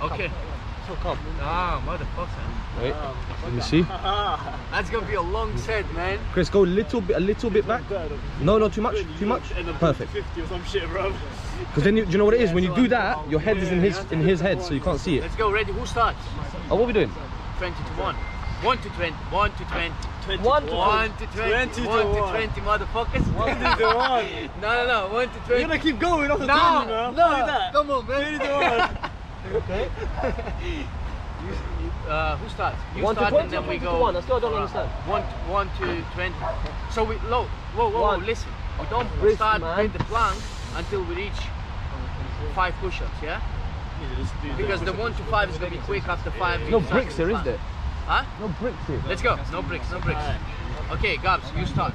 Okay. So come. Ah, motherfucker. Wait. Let me see. That's gonna be a long set, man. Chris, go a little bit, a little bit back. No, not too much. Too much. Perfect. 50 or some shit, bro. Because then you, do you know what it is? When you do that, your head is in his in his head, so you can't see it. Let's go. Ready? Who starts? Oh, what are we doing? 20 to 1. 1 to 20. 1 to 20. 20 One to 1 to 20. 20 to 1 to 20, motherfuckers. 20 to 1. No, no, no. 1 to 20. You're gonna keep going after no, 20, man. no. Look at that. Come on, man. 20 to 1. Uh, who starts? You One to start 20 and then we go. one? I still don't understand. One, one to 20. So we, low, whoa, whoa, One. whoa, listen. We don't Brisk, start man. with the plank until we reach five push-ups, yeah? Because the one to five is gonna be quick after five. No bricks with here, the is plank. there? Huh? No bricks here. Let's go. No bricks, no bricks. Okay, Gabs, you start.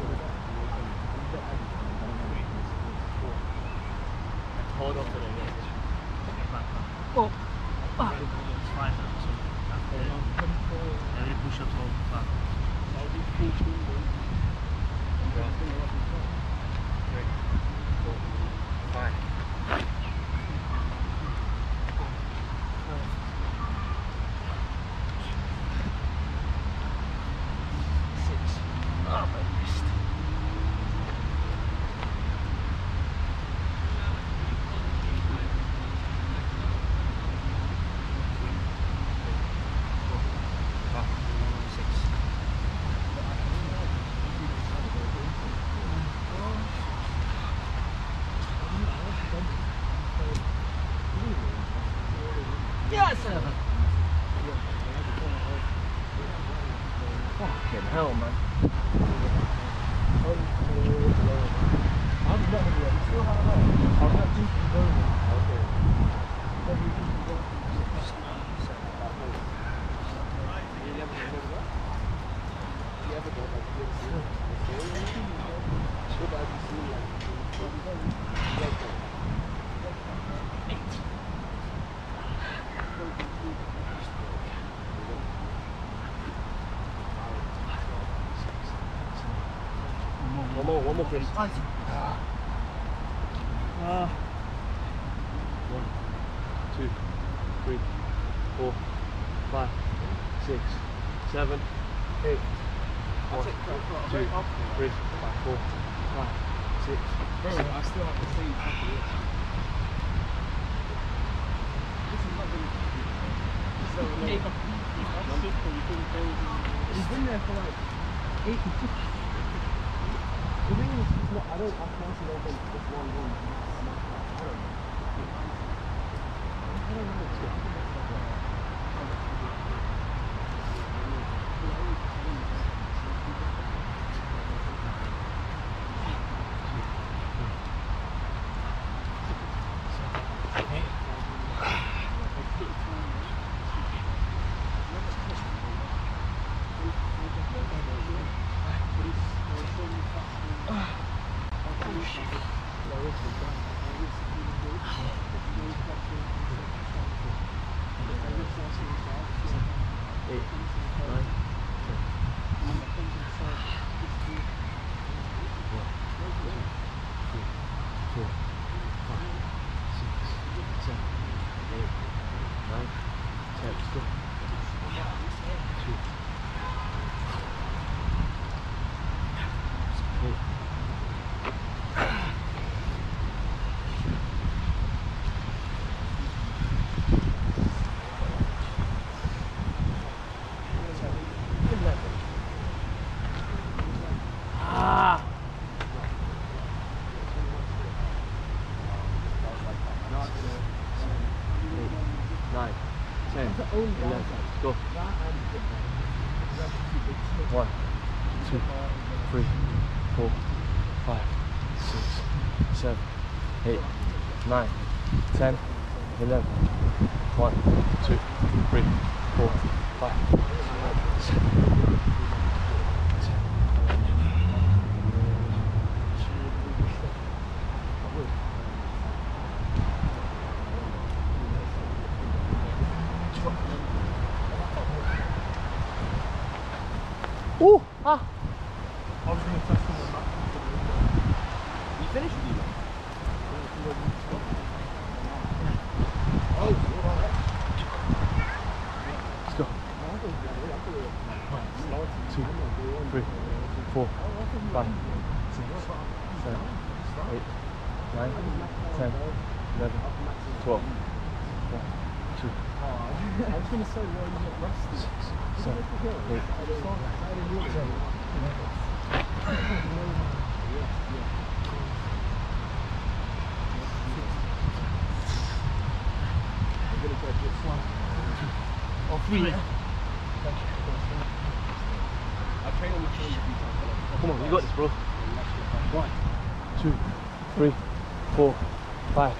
Chris. Hold on to the edge. Oh. It's fine. So after every push-up, hold the plank. Fucking hell, man. One more, one more, Chris. Ah. One, two, three, four, five, six, seven, eight. One, two, three, four, five, six. Bro, I still have the same fucking. This is not gonna This is not gonna He's been there for like eight to six. The thing is, it's not, I don't, I can't see open just one room. I don't know. I don't know. Eight, nine, ten. Four, five, six, seven, eight, nine, ten. Let's go. Two. Eight. eight, nine, eleven. Let's go. One, two, three, four, five, six, seven, eight, nine, ten, eleven, one, two, three, four, five. Ooh, ah. I was going to test them on that. You finished with you? Let's go. One, two, three, four, five, six, seven, eight, nine, ten, eleven, twelve. One, two, I was going to say, why you not resting? six, seven, eight, Or. Come on, you got this, bro. One, two, three, four, five,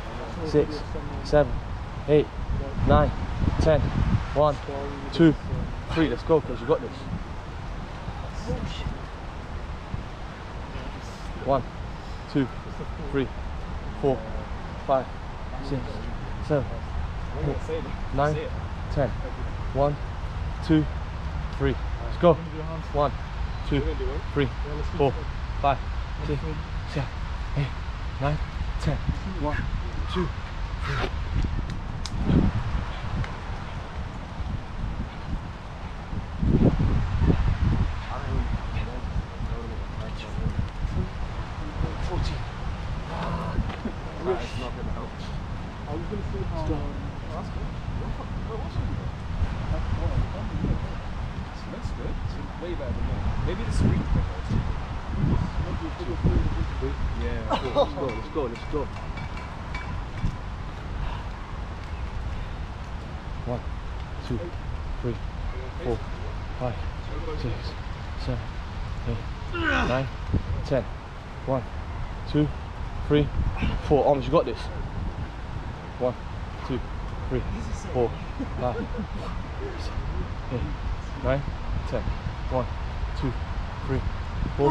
six, seven, eight, nine, 10, 1, 2, 3, let's go because you got this. 1, 2, 3, 4, 5, 6, 7, 8, 9, 10, 1, 2, 3, let's go. 1, 2, 3, 4, 5, 6, 7, 8, 9, 10, 1, 2, 3. Let's go, let's go, let's go. One, two, three, four, five, six, seven, eight, nine, ten. One, two, three, four. Arms, you got this. One, two, three, four, five, six, eight, nine, ten. One, two, three, four.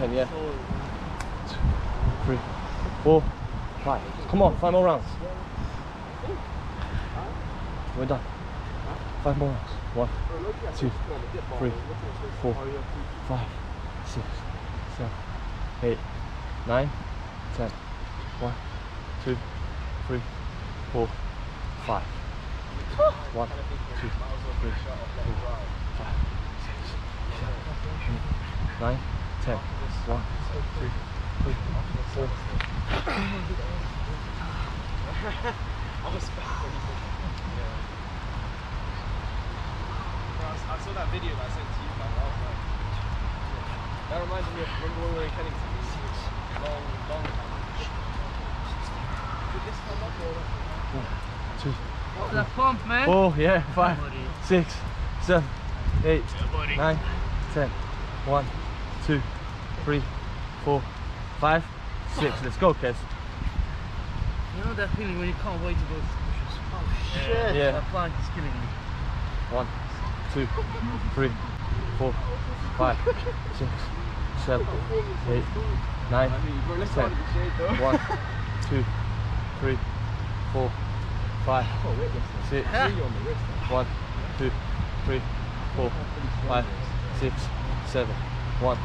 Ten, yeah. Two, three, four, five. Come on, five more rounds. We're done. Five more rounds. One, two, three, four, five, six, seven, eight, nine, ten. One, two, three, four, five. One, two, three, four, five, six, seven, eight, nine, ten. One, two, three, four. I saw that video that I sent to you man, last night. That reminds me of remember when we were in Kennington? Long, long time. Did this come up or? Two, The pump, man. four, yeah, five, Buddy. six, seven, eight, buddy. nine, ten. One, two, three, four, five, six. Let's go, Kes. You know that feeling when you can't wait to go to pushes? Oh shit. Yeah. That plank is killing me. One, two, three, four, five, six, seven, eight, nine, ten. One, two, three, four, five, six. One, two, three, four, five, six, seven. One.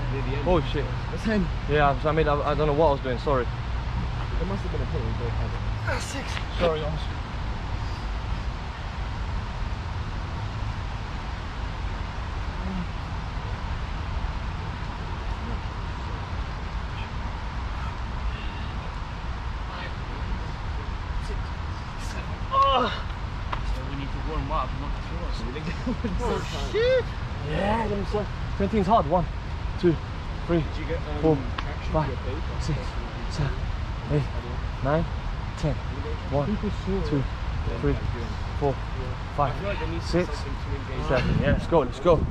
Oh shit. Ten. Yeah, I mean, I, I don't know what I was doing. Sorry. It must have been a hit. We both had it. Six. Sorry, guys. warm up, not throw. Oh shit! Yeah, let me see. 17's hard. One, two, three, Did you get um, Four, traction five, six, seven, eight, nine, ten. One, two, three, four, five, I feel like there needs to be six, to seven. Yeah, let's go. Let's go.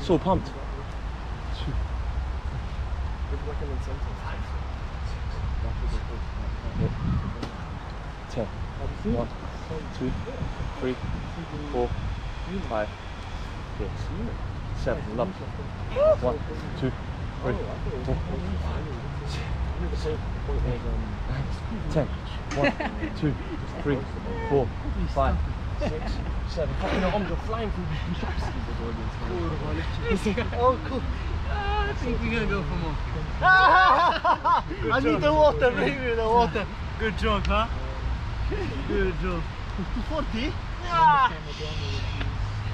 So pumped. Two, Give like an incentive. Eight, ten. One, two, three, four, five, six, seven. Love. One, two, three, four, five, six, seven, eight, nine, ten. One, two, three, four, five, six, seven. Fucking arms are flying through the shops. oh, cool. I think we're gonna go for more. I need the water, baby, the water. Good job, huh? Good job. 240? Yeah.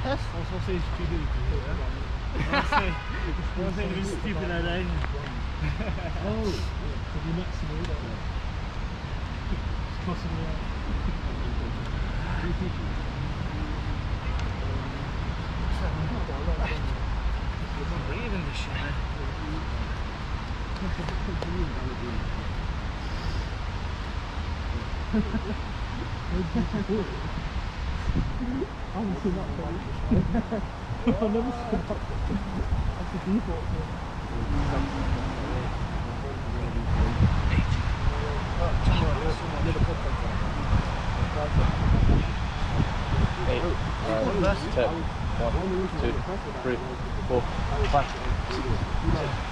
Yes. I was gonna say it's too big. I was saying, I was saying it was stupid like. Oh, could you not see that? It's crossing me out. I'm breathing this shit, man. I'm still not funny. I've never seen that. That's the default. Eight, nine, ten. One, two, three, four, five, six, seven,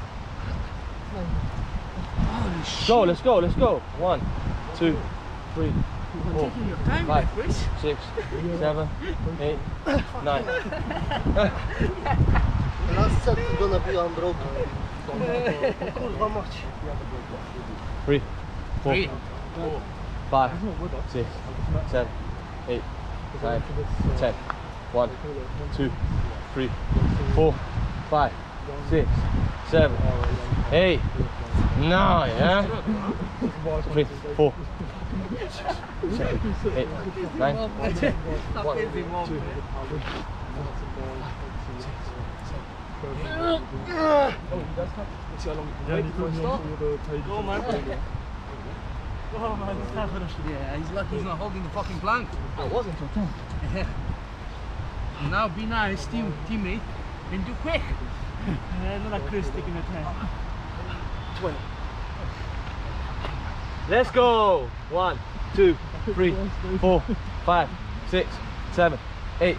Holy shit. Go, let's go, let's go. One, two, three, four, five, six, seven, eight, nine. Taking your time, five, there, Chris. six, seven, eight, nine. Last set is gonna be unbroken. Kurwa mać. Three, four, Three. five, six, seven, eight, nine, ten. One, two, three, four, five, six, seven, eight, no, yeah? Three, four, seven, eight, nine, one, two, Yeah, he's lucky he's not holding the fucking plank. I wasn't. Now be nice, team, teammate, and do quick. Another Chris sticking at hand. 20. Let's go. One, two, three, four, five, six, seven, eight,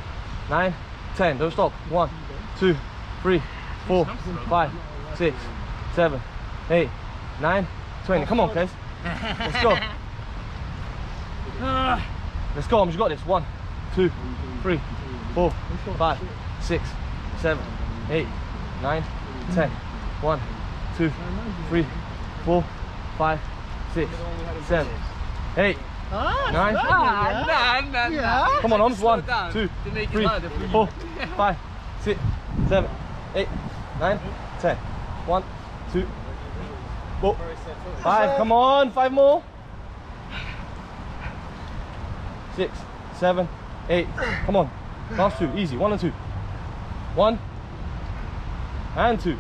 nine, ten. Don't stop. One, two, three, four, five, six, seven, eight, nine, twenty. Come on, guys. Let's go. Let's go. I'm just got this. One, two, three, four, five, six, seven, eight, nine, ten. One two, three, four, five, six, seven, eight, nine. Ah, nah, nah. Come on, arms. One, two, to make it three, harder for you. four, five, six, seven, eight, nine, ten. One, two, four, five. Come on, five more. Six, seven, eight. Come on. Last two, easy. One and two. One and two.